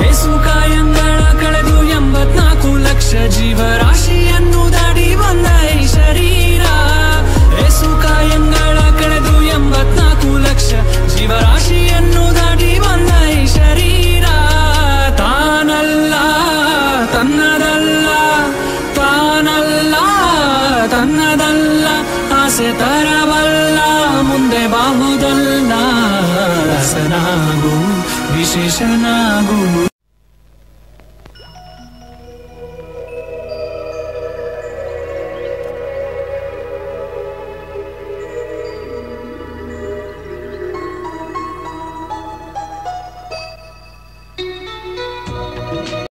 ಏಸು ಕಾಯಂಗಳ ಕಳೆದು ಎಂಬತ್ನಾಲ್ಕು ಲಕ್ಷ ಜೀವರಾಶಿಯನ್ನು ದಾಡಿ ಬಂದ ಈ ಶರೀರ. ಏಸು ಕಾಯಂಗಳ ಕಳೆದು ಎಂಬತ್ನಾಲ್ಕು ಲಕ್ಷ ಜೀವರಾಶಿಯನ್ನು ದಾಡಿ ಬಂದ ಈ ಶರೀರ. ತಾನಲ್ಲ, ತನ್ನದಲ್ಲ ತಾನಲ್ಲ, ತನ್ನದಲ್ಲ, ಆಸೆ ತರವಲ್ಲ ಮುಂದೆ ಬಾಹುದಲ್ಲ Βύσεις ένα